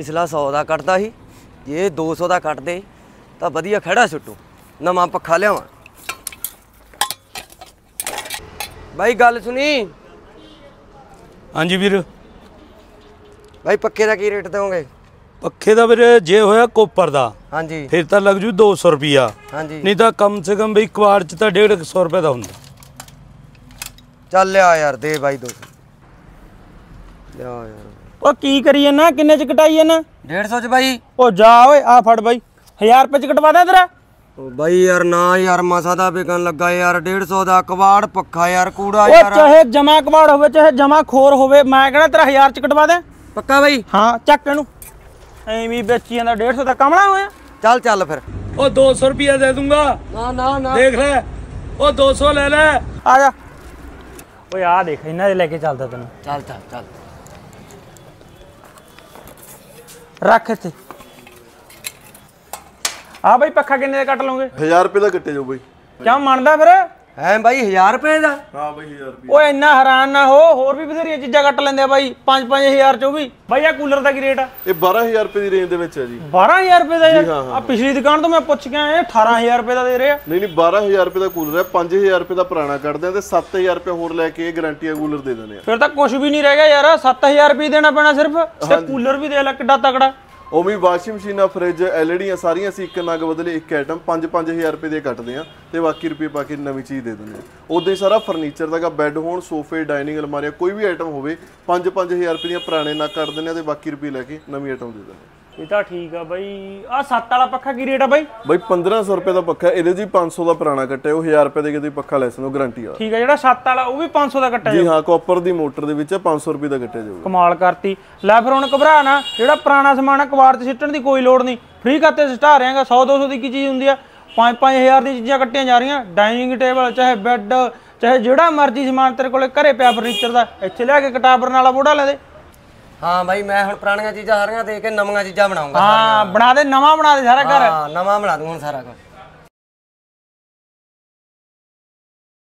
ਪਿਛਲਾ 100 ਦਾ ਕੱਟਦਾ ਸੀ ਜੇ ਇਹ 200 ਦਾ ਕੱਟਦੇ ਤਾਂ ਵਧੀਆ ਖੜਾ ਛੁੱਟੂ ਨਵਾਂ ਪੱਖਾ ਲਿਆਵਾਂ। ਬਾਈ ਗੱਲ ਸੁਣੀ? ਹਾਂਜੀ ਵੀਰ। ਬਾਈ ਪੱਕੇ ਦਾ ਕੀ ਰੇਟ ਦੇਵੋਗੇ ਪੱਖੇ ਦਾ ਵੀਰ ਜੇ ਹੋਇਆ ਕੋਪਰ ਦਾ ਹਾਂਜੀ। ਫਿਰ ਤਾਂ ਲੱਗ ਜੂ 200 ਰੁਪਿਆ ਹਾਂਜੀ। ਨਹੀਂ ਤਾਂ ਕਮ ਸੇ ਕਮ ਬਈ ਕਵਾੜ ਚ ਤਾਂ 150 ਰੁਪਏ ਦਾ ਹੁੰਦਾ। ਚੱਲ ਲਿਆ ਯਾਰ ਦੇ ਬਾਈ 200 ਲਿਆ ਯਾਰ। ਉਹ ਕੀ ਕਰੀ ਜਾਂਦਾ ਕਿੰਨੇ ਚ ਕਟਾਈ ਜਾਂਦਾ 150 ਚ ਬਾਈ। ਉਹ ਜਾ ਓਏ ਆ ਫੜ ਬਾਈ। 1000 ਰੁਪਏ ਚ ਕਟਵਾ ਦੇ ਤੇਰਾ? ਉਹ ਬਾਈ ਯਾਰ ਨਾ ਯਾਰ ਮਸਾ ਦਾ ਵਿਕਣ ਲੱਗਾ ਯਾਰ। 150 ਦਾ ਕਵਾੜ ਪੱਖਾ ਯਾਰ ਕੂੜਾ ਉਹ ਯਾਰ। ਚਾਹੇ ਜਮਾ ਕਬਾੜ ਹੋਵੇ ਚਾਹੇ ਜਮਾ ਖੋਰ ਹੋਵੇ ਮੈਂ ਕਹਿੰਦਾ ਤੇਰਾ 1000 ਚ ਕਟਵਾ ਦੇ ਪੱਕਾ ਬਾਈ? ਹਾਂ ਚੱਕ ਇਹਨੂੰ। ਐਵੇਂ ਵੇਚੀ ਜਾਂਦਾ 150 ਦਾ ਕਮਲਾ ਹੋਇਆ। ਚੱਲ ਚੱਲ ਫਿਰ। ਉਹ 200 ਰੁਪਿਆ ਦੇ ਦੂੰਗਾ। ਨਾ ਨਾ ਨਾ। ਦੇਖ ਲੈ। ਉਹ 200 ਲੈ ਲੈ। ਆ ਜਾ। ਓਏ ਆ ਦੇਖ ਇਹਨਾਂ ਦੇ ਲੈ ਕੇ ਚੱਲਦਾ ਤੈਨੂੰ। ਚੱਲ ਚੱਲ ਚੱਲ। ਰੱਖ ਇੱਥੇ। ਆ ਬਾਈ ਪੱਖਾ ਕਿੰਨੇ ਦਾ ਕੱਟ ਲਓਗੇ? 1000 ਰੁਪਏ ਦਾ ਕੱਟੇ ਜਾਓ ਬਈ। ਕਿਉਂ ਮੰਨਦਾ ਫਿਰ? ਹੈ ਬਾਈ 1000 ਰੁਪਏ ਦਾ? ਹਾਂ ਬਈ 1000 ਰੁਪਏ। ਓਏ ਇੰਨਾ ਹੈਰਾਨ ਨਾ ਹੋ ਹੋਰ ਵੀ ਬਥੇਰੀਆਂ ਚੀਜ਼ਾਂ ਕੱਟ ਲੈਂਦੇ ਆ ਬਾਈ 5-5000 ਚ ਵੀ ਬਾਈ ਆ ਕੂਲਰ ਦਾ ਕੀ ਰੇਟ ਆ? ਇਹ 12000 ਰੁਪਏ ਦੀ ਰੇਂਜ ਦੇ ਵਿੱਚ ਹੈ ਜੀ। 12000 ਰੁਪਏ ਦਾ ਯਾਰ? ਆ ਪਿਛਲੀ ਦੁਕਾਨ ਤੋਂ ਮੈਂ ਪੁੱਛ ਕੇ ਆਇਆ 18000 ਰੁਪਏ ਦਾ ਦੇ ਰਹੇ। ਆ ਨਹੀਂ ਨਹੀਂ 12000 ਰੁਪਏ ਦਾ ਕੂਲਰ ਹੈ 5000 ਰੁਪਏ ਦਾ ਪੁਰਾਣਾ ਕੱਢਦੇ ਆ ਤੇ 7000 ਰੁਪਏ ਹੋਰ ਲੈ ਕੇ ਇਹ ਗਾਰੰਟੀ ਕੂਲਰ ਦੇ ਦਿੰਦੇ ਆ। ਫਿਰ ਤਾਂ ਕੁਝ ਵੀ ਨਹੀਂ ਰਹਿ ਗਿਆ ਯਾਰ 7000 ਰੁਪਏ ਦੇਣਾ ਪੈਣਾ ਸਿਰਫ ਤੇ ਕੂਲਰ ਵੀ ਦੇ ਲੈ ਕਿੱਡਾ ਤਕੜਾ। ਉਵੇਂ ਵਾਸ਼ਿੰਗ ਮਸ਼ੀਨਾਂ ਫ੍ਰਿਜ ਐਲਈਡੀਆਂ ਸਾਰੀਆਂ ਅਸੀਂ ਇੱਕ ਨਗ ਬਦਲੇ, ਇੱਕ ਆਈਟਮ 5-5000 ਰੁਪਏ ਦੇ ਕੱਟਦੇ ਆ ਤੇ ਬਾਕੀ ਰੁਪਏ ਪਾ ਕੇ ਨਵੀਂ ਚੀਜ਼ ਦੇ ਦਿੰਦੇ ਆ। ਉਦੋਂ ਹੀ ਸਾਰਾ ਫਰਨੀਚਰ ਦਾਗਾ ਬੈੱਡ ਹੋਣ ਸੋਫੇ ਡਾਈਨਿੰਗ ਅਲਮਾਰੀਆਂ, ਕੋਈ ਵੀ ਆਈਟਮ ਹੋਵੇ 5-5000 ਰੁਪਏ ਦੀਆਂ ਪੁਰਾਣੇ ਨਗ ਕੱਟ ਦਿੰਦੇ ਆ ਤੇ ਬਾਕੀ ਰੁਪਏ ਲੈ ਕੇ ਨਵੀਂ ਆਈਟਮ ਦੇ ਦਿੰਦੇ ਆ। ਇਹ ਤਾਂ ਠੀਕ ਆ ਬਾਈ। ਆ 7 ਵਾਲਾ ਪੱਖਾ ਕੀ ਰੇਟ ਆ ਬਾਈ? ਬਈ 1500 ਰੁਪਏ ਦਾ ਪੱਖਾ ਇਹਦੇ ਜੀ 500 ਦਾ ਪੁਰਾਣਾ ਕੱਟਿਆ ਉਹ 1000 ਰੁਪਏ ਦੇ ਕੇ ਤੁਸੀਂ ਪੱਖਾ ਲੈ ਸਕਦੇ ਹੋ ਗਾਰੰਟੀ ਵਾਲਾ ਠੀਕ ਆ ਜਿਹੜਾ 7 ਵਾਲਾ ਉਹ ਵੀ 500 ਦਾ ਕੱਟਿਆ ਜੀ ਹਾਂ ਕਾਪਰ ਦੀ ਮੋਟਰ ਦੇ ਵਿੱਚ 500 ਰੁਪਏ ਦਾ ਕੱਟਿਆ ਜਾਊਗਾ। ਕਮਾਲ ਕਰਤੀ। ਲੈ ਫਿਰ ਹੁਣ ਘਬਰਾ ਨਾ ਜਿਹੜਾ ਪੁਰਾਣਾ ਸਮਾਨ ਆ ਕਵਾੜ 'ਚ ਸਿੱਟਣ ਦੀ ਕੋਈ ਲੋੜ ਨਹੀਂ। ਫ੍ਰੀ ਖਾਤੇ ਸਟਾ ਰਿਆਂਗਾ 100 200 ਦੀ ਕੀ ਚੀਜ਼ ਹੁੰਦੀ ਆ? 5-5000 ਦੀ ਚੀਜ਼ਾਂ ਕੱਟੀਆਂ ਜਾ ਰਹੀਆਂ। ਡਾਈਨਿੰਗ ਟੇਬਲ ਚਾਹੇ ਬੈੱਡ ਚਾਹੇ ਜਿਹੜਾ ਮਰਜ਼ੀ ਸਮਾਨ ਤੇਰੇ ਕੋਲੇ ਘਰੇ ਪਿਆ ਫਰਨੀਚਰ ਦਾ ਇੱਥੇ ਲਿਆ ਕੇ ਕਟਾਬਰ ਨਾਲ ਬੋੜਾ ਲੈ ਦੇ। ਹਾਂ ਬਾਈ ਮੈਂ ਹੁਣ ਪੁਰਾਣੀਆਂ ਚੀਜ਼ਾਂ ਸਾਰੀਆਂ ਦੇ ਕੇ ਨਵੀਆਂ ਚੀਜ਼ਾਂ ਬਣਾਉਂਗਾ ਹਾਂ ਬਣਾ ਦੇ ਨਵਾਂ ਬਣਾ ਦੇ ਸਾਰਾ ਘਰ। ਹਾਂ ਨਵਾਂ ਬਣਾ ਦੂੰ ਹੁਣ ਸਾਰਾ ਕੁਝ